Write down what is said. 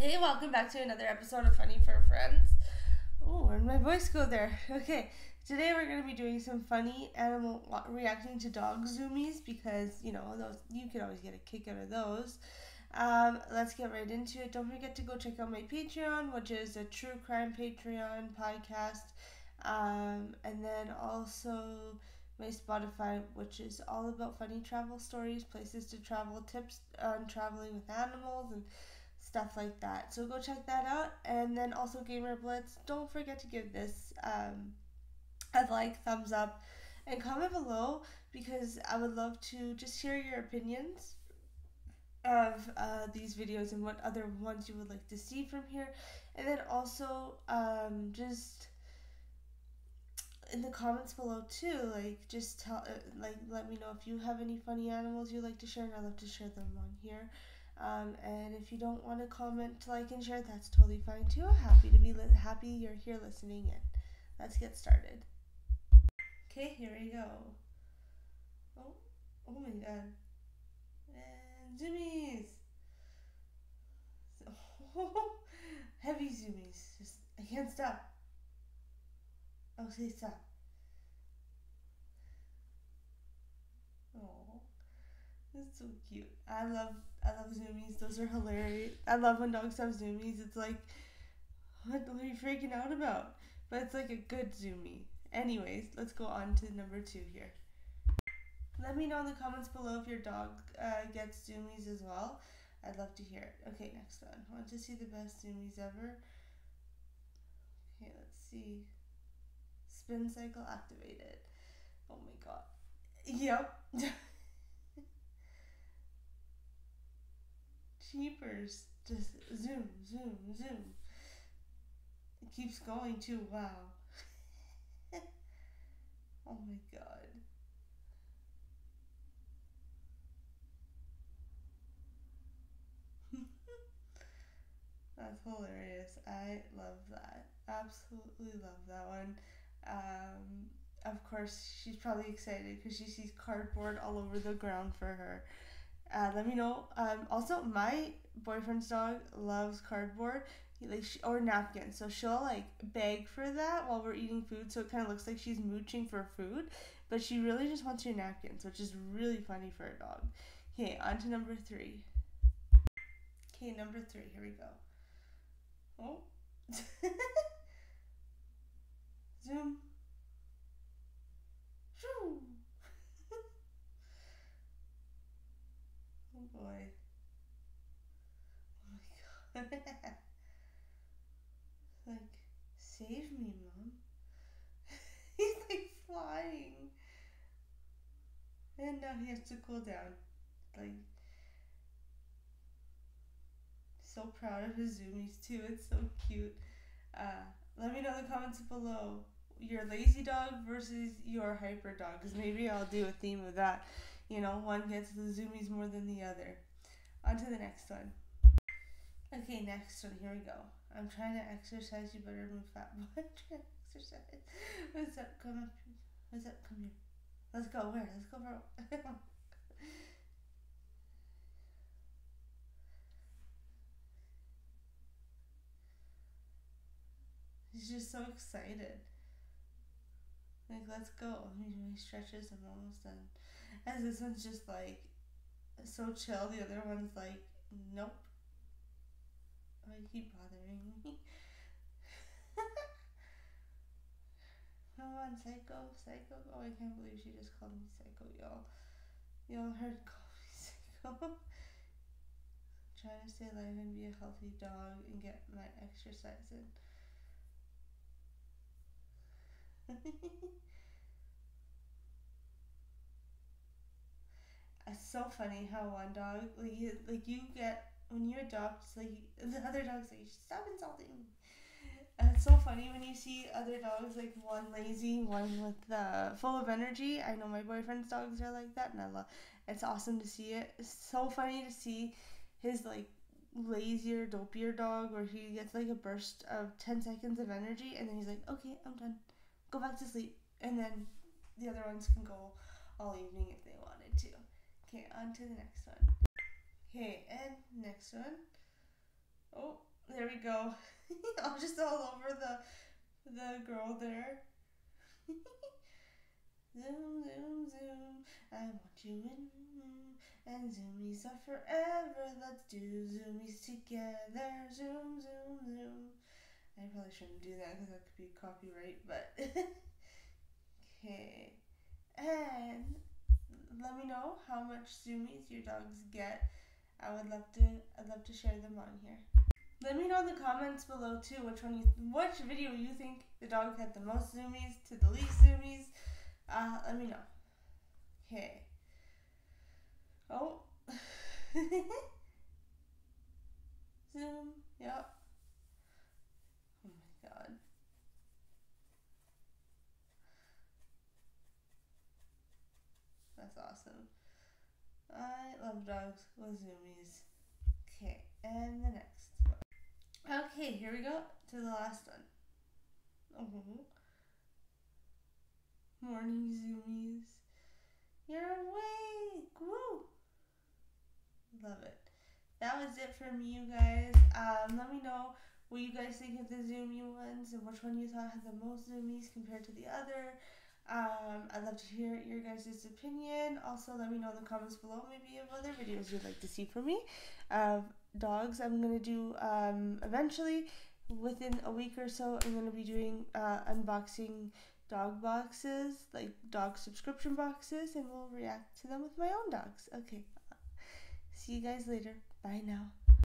Hey, welcome back to another episode of Funny Fur Friends. Oh, where'd my voice go there? Okay, today we're going to be doing some funny animal reacting to dog zoomies because, you know, those you can always get a kick out of those. Um, let's get right into it. Don't forget to go check out my Patreon, which is a true crime Patreon podcast. Um, and then also my Spotify, which is all about funny travel stories, places to travel, tips on traveling with animals, and stuff like that. So go check that out. And then also Gamer Blitz. Don't forget to give this um, a like, thumbs up, and comment below because I would love to just hear your opinions of uh, these videos and what other ones you would like to see from here. And then also um, just in the comments below too like just tell uh, like let me know if you have any funny animals you like to share and i love to share them on here um, and if you don't want to comment, like, and share, that's totally fine too. Happy to be li- happy you're here listening in. Let's get started. Okay, here we go. Oh, oh my god. And zoomies. Oh, heavy zoomies. Just I can't stop. Say stop. Oh, that's so cute. I love I love zoomies. Those are hilarious. I love when dogs have zoomies. It's like, what, are you freaking out about? But it's like a good zoomie. Anyways, let's go on to number two here. Let me know in the comments below if your dog uh, gets zoomies as well. I'd love to hear it. Okay, next one. Want to see the best zoomies ever? Okay, let's see. Spin cycle activated. Oh my god. Yep. Cheapers. Just zoom, zoom, zoom. It keeps going too. Wow. oh my god. That's hilarious. I love that. Absolutely love that one. Um, of course, she's probably excited because she sees cardboard all over the ground for her. Uh, let me know. Um, also, my boyfriend's dog loves cardboard, like she, or napkins. So she'll like beg for that while we're eating food, so it kind of looks like she's mooching for food, but she really just wants your napkins, which is really funny for a dog. Okay, on to number three. Okay, number three. Here we go. Oh. Zoom. Shoo. Oh boy. Oh my god. like, save me, mom. He's like flying. And now he has to cool down. Like, so proud of his zoomies too. It's so cute. Uh, let me know in the comments below your lazy dog versus your hyper dog because maybe I'll do a theme of that you know, one gets the zoomies more than the other. On to the next one. Okay, next one. Here we go. I'm trying to exercise. You better move fast. I'm trying to exercise. What's up? Come up. What's up? Come here. Let's go. Where? Let's go for. He's just so excited. Like, let's go. He stretches. I'm almost done. As this one's just like so chill. The other one's like, nope. I keep bothering me. Come on, psycho, psycho. Oh, I can't believe she just called me psycho, y'all. Y'all heard call me psycho. trying to stay alive and be a healthy dog and get my exercise in. It's so funny how one dog like you, like you get when you adopt like the other dog's like stop insulting. And it's so funny when you see other dogs like one lazy, one with uh, full of energy. I know my boyfriend's dogs are like that, and I love. It's awesome to see it. It's so funny to see his like lazier, dopier dog where he gets like a burst of ten seconds of energy, and then he's like, "Okay, I'm done. Go back to sleep." And then the other ones can go all evening if they wanted to. Okay, on to the next one. Okay, and next one. Oh, there we go. I'm just all over the the girl there. zoom, zoom, zoom. I want you in. And zoomies are forever. Let's do zoomies together. Zoom, zoom. Shouldn't do that because that could be copyright, but. okay. And let me know how much zoomies your dogs get. I would love to I'd love to share them on here. Let me know in the comments below too which one you which video you think the dog had the most zoomies to the least zoomies. Uh, let me know. Okay. Oh. Zoom. Yep. Oh my god. That's awesome. I love dogs with zoomies. Okay, and the next one. Okay, here we go to the last one. Oh. Morning zoomies. You're awake. Woo! Love it. That was it from you guys. Um, let me know what you guys think of the zoomy ones and which one you thought had the most zoomies compared to the other. Um, I'd love to hear your guys' opinion. Also, let me know in the comments below maybe of other videos you'd like to see from me of dogs. I'm going to do um, eventually within a week or so, I'm going to be doing uh, unboxing dog boxes, like dog subscription boxes, and we'll react to them with my own dogs. Okay. See you guys later. Bye now.